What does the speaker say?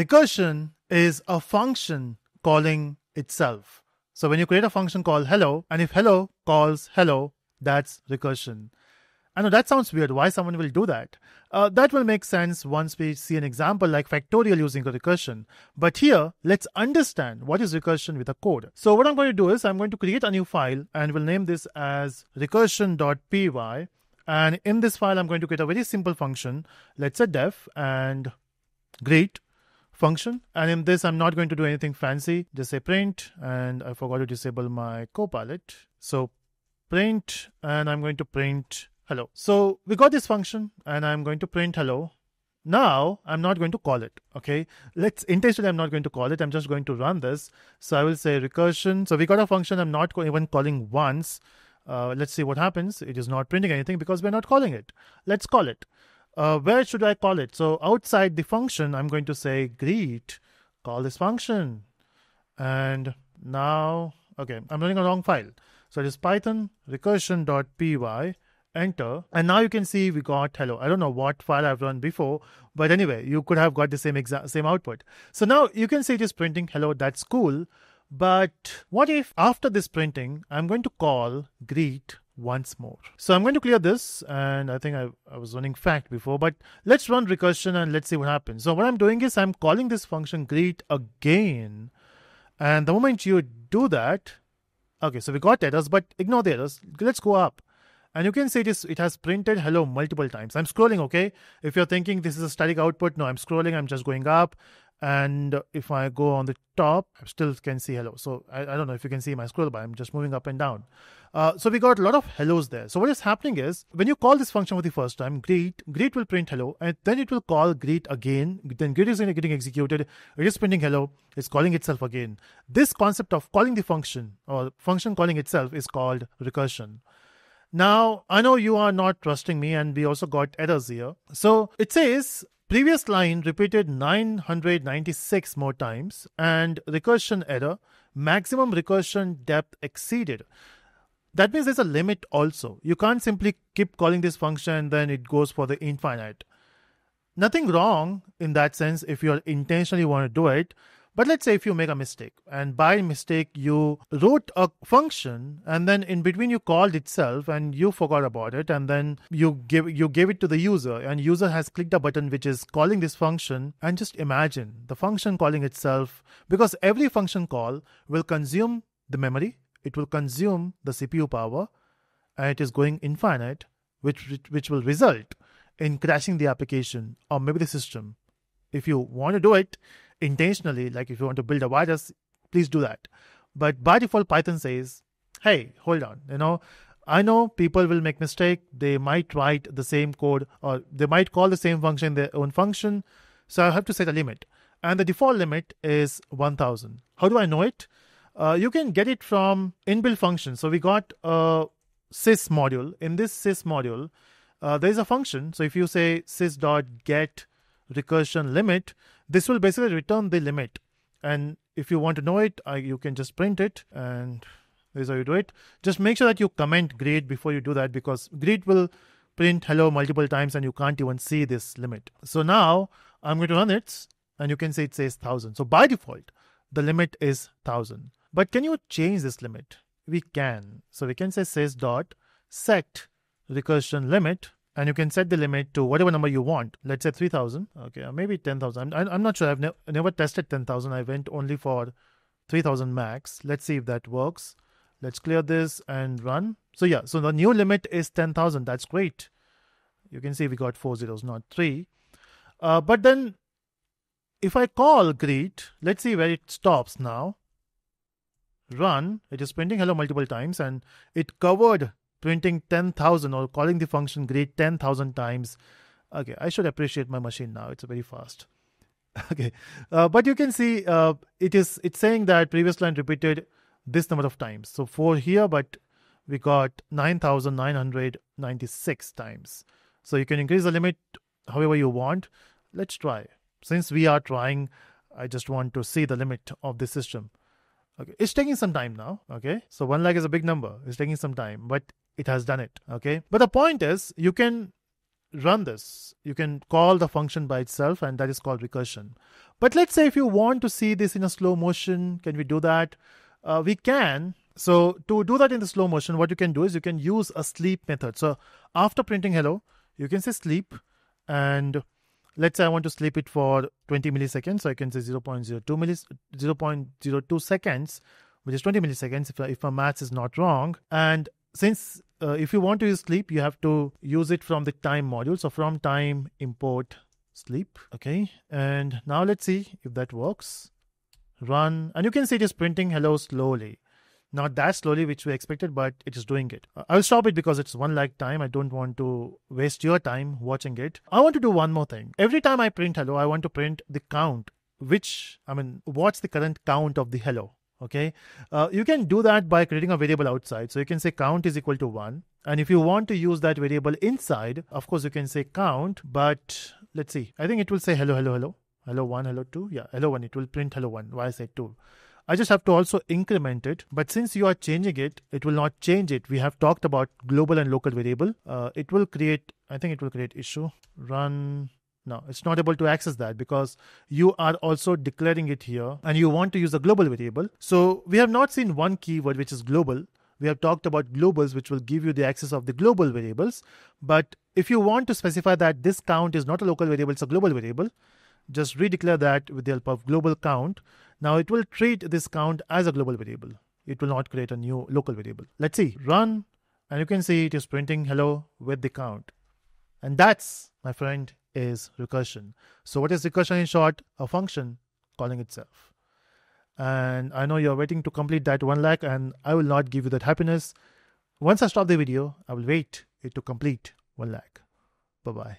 Recursion is a function calling itself. So when you create a function called hello, and if hello calls hello, that's recursion. I know that sounds weird. Why someone will do that? Uh, that will make sense once we see an example like factorial using a recursion. But here, let's understand what is recursion with a code. So what I'm going to do is I'm going to create a new file and we'll name this as recursion.py. And in this file, I'm going to create a very simple function. Let's say def and greet function. And in this, I'm not going to do anything fancy. Just say print. And I forgot to disable my copilot. So print, and I'm going to print hello. So we got this function and I'm going to print hello. Now I'm not going to call it. Okay. Let's intentionally I'm not going to call it. I'm just going to run this. So I will say recursion. So we got a function I'm not even calling once. Uh, let's see what happens. It is not printing anything because we're not calling it. Let's call it. Uh, where should I call it? So outside the function, I'm going to say greet, call this function. And now, okay, I'm running a wrong file. So it is python recursion.py enter and now you can see we got hello i don't know what file i've run before but anyway you could have got the same exact same output so now you can see it is printing hello that's cool but what if after this printing i'm going to call greet once more. So i'm going to clear this and i think I, I was running fact before but let's run recursion and let's see what happens. So what i'm doing is i'm calling this function greet again and the moment you do that okay so we got errors but ignore the errors. Let's go up. And you can see it is it has printed hello multiple times. I'm scrolling okay? If you're thinking this is a static output no i'm scrolling i'm just going up and if i go on the top i still can see hello. So i, I don't know if you can see my scroll bar i'm just moving up and down. Uh, so we got a lot of hellos there. So what is happening is when you call this function for the first time greet greet will print hello and then it will call greet again. Then greet is getting executed. It is printing hello. It's calling itself again. This concept of calling the function or function calling itself is called recursion now, I know you are not trusting me, and we also got errors here. So it says previous line repeated 996 more times, and recursion error, maximum recursion depth exceeded. That means there's a limit also. You can't simply keep calling this function and then it goes for the infinite. Nothing wrong in that sense if you are intentionally want to do it, but let's say if you make a mistake and by mistake you wrote a function and then in between you called itself and you forgot about it and then you give you gave it to the user and user has clicked a button which is calling this function and just imagine the function calling itself because every function call will consume the memory, it will consume the CPU power and it is going infinite which which will result in crashing the application or maybe the system. If you want to do it, intentionally, like if you want to build a virus, please do that. But by default, Python says, hey, hold on, you know, I know people will make mistake. They might write the same code or they might call the same function their own function. So I have to set a limit. And the default limit is 1000. How do I know it? Uh, you can get it from inbuilt function. So we got a sys module. In this sys module, uh, there is a function. So if you say sys.get recursion limit, this will basically return the limit. And if you want to know it, uh, you can just print it and this is how you do it. Just make sure that you comment greet before you do that because greet will print hello multiple times and you can't even see this limit. So now I'm going to run it and you can see it says 1000. So by default, the limit is 1000. But can you change this limit? We can. So we can say sys dot set recursion limit and you can set the limit to whatever number you want. Let's say 3000. Okay, maybe 10,000. I'm, I'm not sure. I've ne- never tested 10,000. I went only for 3000 max. Let's see if that works. Let's clear this and run. So yeah, so the new limit is 10,000. That's great. You can see we got four zeros, not three. Uh, but then if I call greet, let's see where it stops now. Run, it is printing hello multiple times and it covered printing 10,000 or calling the function greet 10,000 times. Okay, I should appreciate my machine now. It's very fast. okay, uh, but you can see uh, it is it's saying that previous line repeated this number of times. So four here, but we got 9,996 times. So you can increase the limit however you want. Let's try. Since we are trying, I just want to see the limit of the system. Okay, it's taking some time now. Okay, so one lakh is a big number. It's taking some time, but it has done it. Okay. But the point is, you can run this. You can call the function by itself, and that is called recursion. But let's say if you want to see this in a slow motion, can we do that? Uh, we can. So to do that in the slow motion, what you can do is you can use a sleep method. So after printing hello, you can say sleep, and let's say I want to sleep it for 20 milliseconds. So I can say 0.02 millis, 0.02 seconds, which is 20 milliseconds if, if my maths is not wrong. And since uh, if you want to use sleep, you have to use it from the time module. So from time import sleep. Okay. And now let's see if that works. Run. And you can see it is printing hello slowly. Not that slowly, which we expected, but it is doing it. I'll stop it because it's one like time. I don't want to waste your time watching it. I want to do one more thing. Every time I print hello, I want to print the count, which, I mean, what's the current count of the hello? Okay? Uh, you can do that by creating a variable outside. So you can say count is equal to 1 and if you want to use that variable inside of course you can say count but let's see. I think it will say hello hello hello. Hello 1 hello 2 yeah hello 1 it will print hello 1 why i say 2 I just have to also increment it. But since you are changing it, it will not change it. We have talked about global and local variable. Uh, it will create, I think it will create issue. Run no, it's not able to access that because you are also declaring it here and you want to use a global variable. So we have not seen one keyword which is global. We have talked about globals which will give you the access of the global variables. But if you want to specify that this count is not a local variable, it's a global variable, just redeclare that with the help of global count. Now it will treat this count as a global variable. It will not create a new local variable. Let's see, run, and you can see it is printing hello with the count. And that's, my friend, is recursion. So what is recursion in short? A function calling itself. And I know you're waiting to complete that one lakh and I will not give you that happiness. Once I stop the video, I will wait it to complete one lakh. Bye-bye.